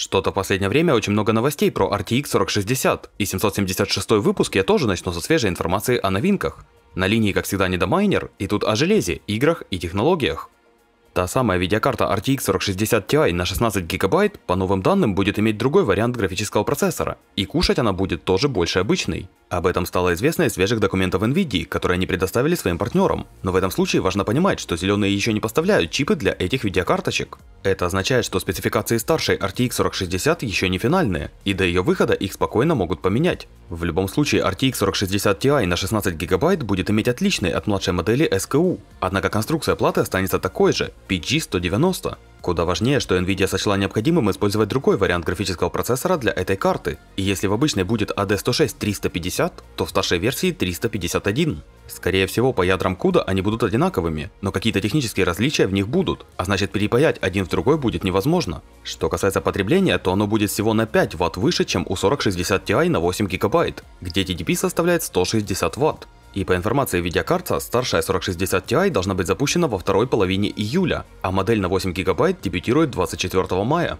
Что-то в последнее время очень много новостей про RTX 4060, и 776 выпуск я тоже начну со свежей информации о новинках. На линии, как всегда, недомайнер, и тут о железе, играх и технологиях. Та самая видеокарта RTX 4060 Ti на 16 ГБ, по новым данным, будет иметь другой вариант графического процессора, и кушать она будет тоже больше обычной. Об этом стало известно из свежих документов NVIDIA, которые они предоставили своим партнерам. Но в этом случае важно понимать, что зеленые еще не поставляют чипы для этих видеокарточек. Это означает, что спецификации старшей RTX 4060 еще не финальные, и до ее выхода их спокойно могут поменять. В любом случае RTX 4060 Ti на 16 ГБ будет иметь отличный от младшей модели SKU, однако конструкция платы останется такой же, PG190. Куда важнее, что Nvidia сочла необходимым использовать другой вариант графического процессора для этой карты, и если в обычной будет AD106 350, то в старшей версии 351. Скорее всего, по ядрам CUDA они будут одинаковыми, но какие-то технические различия в них будут, а значит перепаять один в другой будет невозможно. Что касается потребления, то оно будет всего на 5 Вт выше, чем у 4060 Ti на 8 ГБ, где TDP составляет 160 Вт. И по информации видеокарта, старшая 4060 Ti должна быть запущена во второй половине июля, а модель на 8 ГБ дебютирует 24 мая.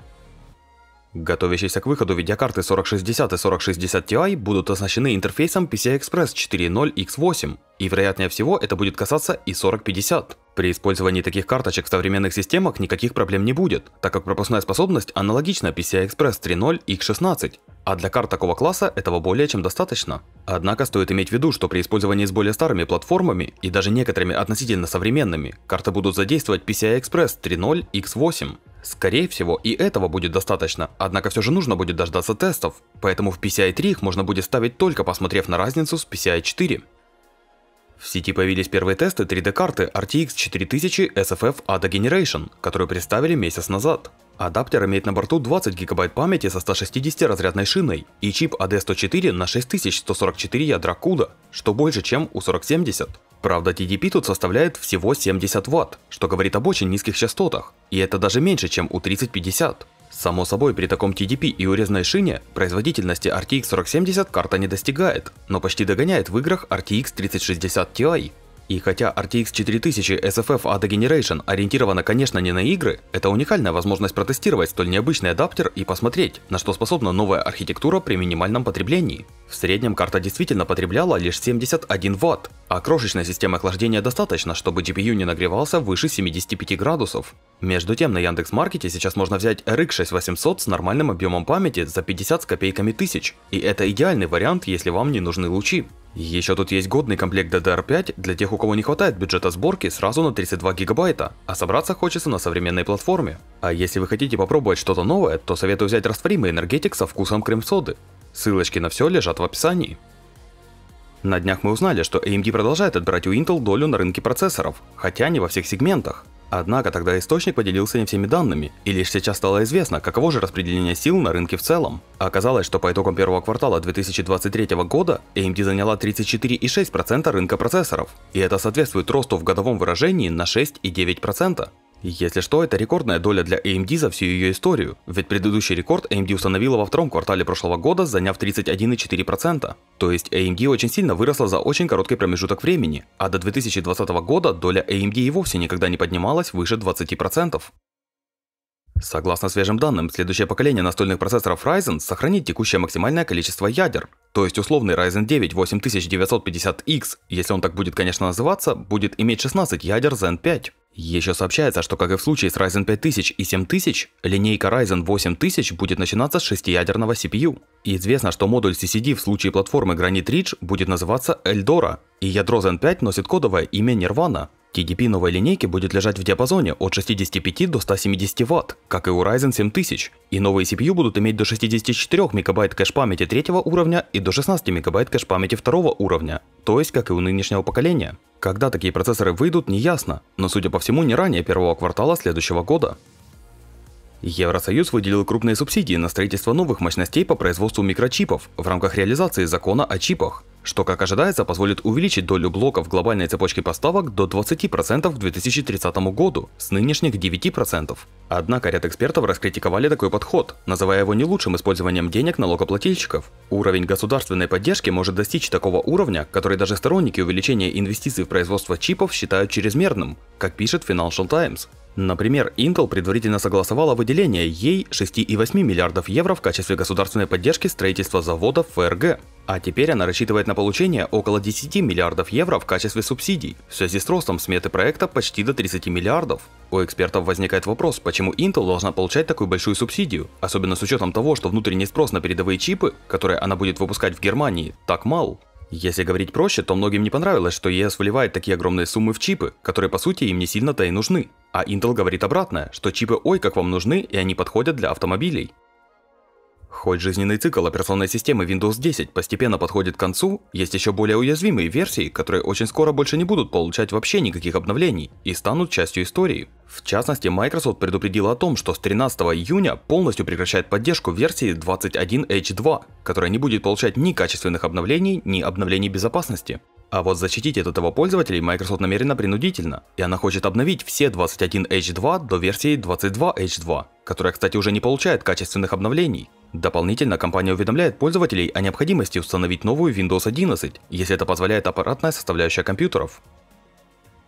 Готовящиеся к выходу видеокарты 4060 и 4060 Ti будут оснащены интерфейсом PCI-Express 4.0 X8, и вероятнее всего это будет касаться и 4050. При использовании таких карточек в современных системах никаких проблем не будет, так как пропускная способность аналогична PCI-Express 3.0 X16, а для карт такого класса этого более чем достаточно. Однако стоит иметь в виду, что при использовании с более старыми платформами и даже некоторыми относительно современными, карты будут задействовать PCI-Express 3.0 X8. Скорее всего, и этого будет достаточно, однако все же нужно будет дождаться тестов, поэтому в PCI 3 их можно будет ставить только посмотрев на разницу с PCI 4. В сети появились первые тесты 3D-карты RTX 4000 SFF ADA Generation, которую представили месяц назад. Адаптер имеет на борту 20 ГБ памяти со 160 разрядной шиной и чип AD104 на 6144 ядра CUDA, что больше, чем у 4070. Правда, TDP тут составляет всего 70 Вт, что говорит об очень низких частотах, и это даже меньше, чем у 3050. Само собой, при таком TDP и урезанной шине производительности RTX 4070 карта не достигает, но почти догоняет в играх RTX 3060 Ti. И хотя RTX 4000 SFF ADA Generation ориентирована, конечно, не на игры, это уникальная возможность протестировать столь необычный адаптер и посмотреть, на что способна новая архитектура при минимальном потреблении. В среднем карта действительно потребляла лишь 71 Вт, а крошечной системы охлаждения достаточно, чтобы GPU не нагревался выше 75 градусов. Между тем, на Яндекс.Маркете сейчас можно взять RX 6800 с нормальным объемом памяти за 50 с копейками тысяч, и это идеальный вариант, если вам не нужны лучи. Еще тут есть годный комплект DDR5 для тех, у кого не хватает бюджета сборки сразу на 32 гигабайта, а собраться хочется на современной платформе. А если вы хотите попробовать что-то новое, то советую взять растворимый энергетик со вкусом крем-соды. Ссылочки на все лежат в описании. На днях мы узнали, что AMD продолжает отбирать у Intel долю на рынке процессоров, хотя не во всех сегментах. Однако тогда источник поделился не всеми данными, и лишь сейчас стало известно, каково же распределение сил на рынке в целом. Оказалось, что по итогам первого квартала 2023 года AMD заняла 34,6% рынка процессоров, и это соответствует росту в годовом выражении на 6,9%. Если что, это рекордная доля для AMD за всю ее историю, ведь предыдущий рекорд AMD установила во втором квартале прошлого года, заняв 31,4%. То есть AMD очень сильно выросла за очень короткий промежуток времени, а до 2020 года доля AMD и вовсе никогда не поднималась выше 20%. Согласно свежим данным, следующее поколение настольных процессоров Ryzen сохранит текущее максимальное количество ядер. То есть условный Ryzen 9 8950X, если он так будет, конечно, называться, будет иметь 16 ядер Zen 5. Еще сообщается, что как и в случае с Ryzen 5000 и 7000, линейка Ryzen 8000 будет начинаться с шестиядерного CPU. И известно, что модуль CCD в случае платформы Granite Ridge будет называться Eldora, и ядро Zen 5 носит кодовое имя Nirvana. TDP новой линейки будет лежать в диапазоне от 65 до 170 Вт, как и у Ryzen 7000, и новые CPU будут иметь до 64 МБ кэш памяти третьего уровня и до 16 МБ кэш памяти второго уровня, то есть как и у нынешнего поколения. Когда такие процессоры выйдут, не ясно, но судя по всему не ранее первого квартала следующего года. Евросоюз выделил крупные субсидии на строительство новых мощностей по производству микрочипов в рамках реализации закона о чипах что, как ожидается, позволит увеличить долю блоков глобальной цепочки поставок до 20% к 2030 году с нынешних 9%. Однако ряд экспертов раскритиковали такой подход, называя его не лучшим использованием денег налогоплательщиков. Уровень государственной поддержки может достичь такого уровня, который даже сторонники увеличения инвестиций в производство чипов считают чрезмерным, как пишет Financial Times. Например, Intel предварительно согласовала выделение ей 6,8 миллиардов евро в качестве государственной поддержки строительства заводов ФРГ. А теперь она рассчитывает на получение около 10 миллиардов евро в качестве субсидий, в связи с ростом сметы проекта почти до 30 миллиардов. У экспертов возникает вопрос, почему Intel должна получать такую большую субсидию, особенно с учетом того, что внутренний спрос на передовые чипы, которые она будет выпускать в Германии, так мал. Если говорить проще, то многим не понравилось, что ES вливает такие огромные суммы в чипы, которые по сути им не сильно-то и нужны. А Intel говорит обратное, что чипы ой как вам нужны и они подходят для автомобилей. Хоть жизненный цикл операционной системы Windows 10 постепенно подходит к концу, есть еще более уязвимые версии, которые очень скоро больше не будут получать вообще никаких обновлений и станут частью истории. В частности, Microsoft предупредила о том, что с 13 июня полностью прекращает поддержку версии 21H2, которая не будет получать ни качественных обновлений, ни обновлений безопасности. А вот защитить от этого пользователей Microsoft намерена принудительно, и она хочет обновить все 21H2 до версии 22H2, которая, кстати, уже не получает качественных обновлений. Дополнительно компания уведомляет пользователей о необходимости установить новую Windows 11, если это позволяет аппаратная составляющая компьютеров.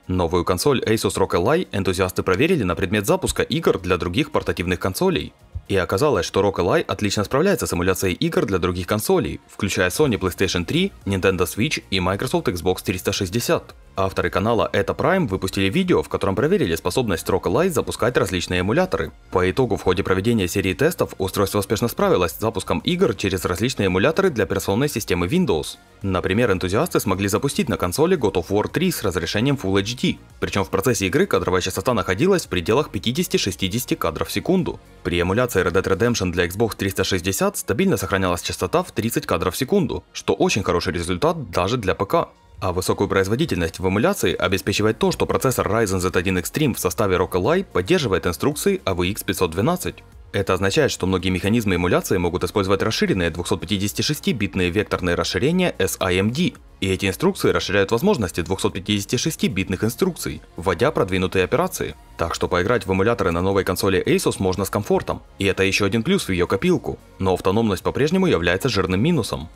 Новую консоль Asus ROG Ally энтузиасты проверили на предмет запуска игр для других портативных консолей. И оказалось, что Ally отлично справляется с эмуляцией игр для других консолей, включая Sony PlayStation 3, Nintendo Switch и Microsoft Xbox 360. Авторы канала Это Prime выпустили видео, в котором проверили способность Rock Ally запускать различные эмуляторы. По итогу в ходе проведения серии тестов устройство успешно справилось с запуском игр через различные эмуляторы для операционной системы Windows. Например, энтузиасты смогли запустить на консоли God of War 3 с разрешением Full HD, причем в процессе игры кадровая частота находилась в пределах 50-60 кадров в секунду. При эмуляции Red Dead Redemption для Xbox 360 стабильно сохранялась частота в 30 кадров в секунду, что очень хороший результат даже для ПК. А высокую производительность в эмуляции обеспечивает то, что процессор Ryzen Z1 Extreme в составе Rock Ally поддерживает инструкции AVX 512. Это означает, что многие механизмы эмуляции могут использовать расширенные 256-битные векторные расширения SIMD, и эти инструкции расширяют возможности 256-битных инструкций, вводя продвинутые операции. Так что поиграть в эмуляторы на новой консоли Asus можно с комфортом, и это еще один плюс в ее копилку, но автономность по-прежнему является жирным минусом.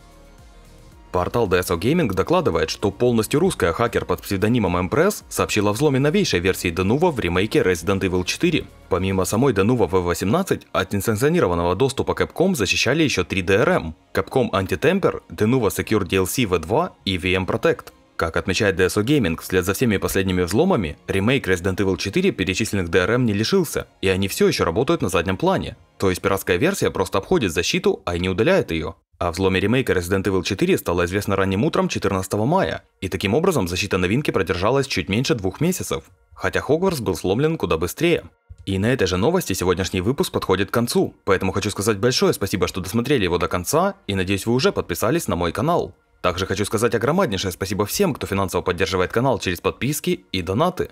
Портал DSO Gaming докладывает, что полностью русская хакер под псевдонимом Empress сообщила о взломе новейшей версии Denuvo в ремейке Resident Evil 4. Помимо самой Denuvo V18, от несанкционированного доступа Capcom защищали еще 3 DRM – Capcom Anti-Temper, Denuvo Secure DLC V2 и VM Protect. Как отмечает DSO Gaming, вслед за всеми последними взломами, ремейк Resident Evil 4 перечисленных DRM не лишился, и они все еще работают на заднем плане. То есть пиратская версия просто обходит защиту, а не удаляет ее. О взломе ремейка Resident Evil 4 стало известно ранним утром 14 мая, и таким образом защита новинки продержалась чуть меньше двух месяцев, хотя Хогвартс был сломлен куда быстрее. И на этой же новости сегодняшний выпуск подходит к концу, поэтому хочу сказать большое спасибо, что досмотрели его до конца, и надеюсь вы уже подписались на мой канал. Также хочу сказать огромнейшее спасибо всем, кто финансово поддерживает канал через подписки и донаты.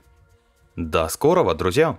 До скорого, друзья!